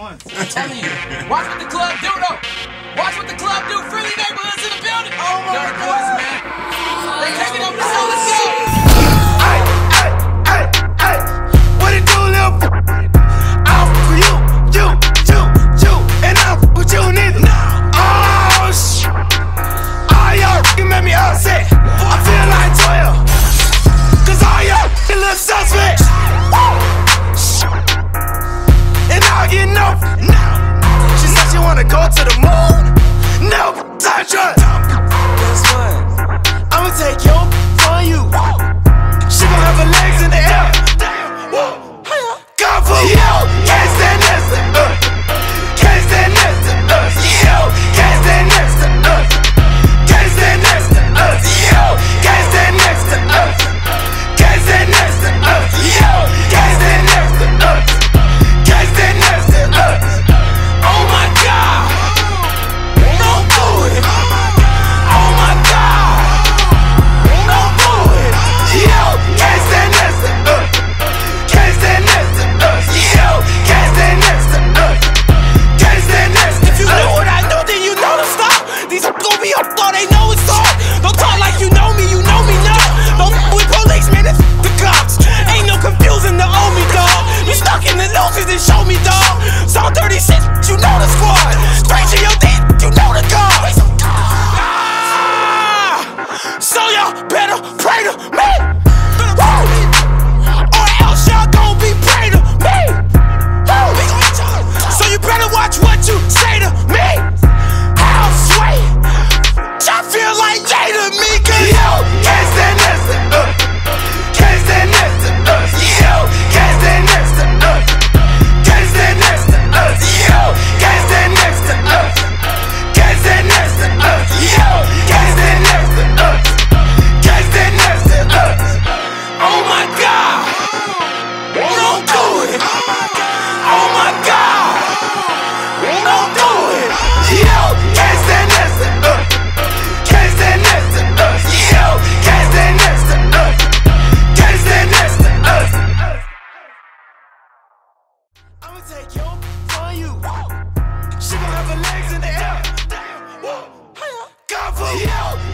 once. I'm telling you. Watch what the club do, though. Watch what the club do. Friendly neighborhoods in the building. Oh, my no, to the moon. No touch it. I thought they know it's all. legs in the air. Cover. Yeah.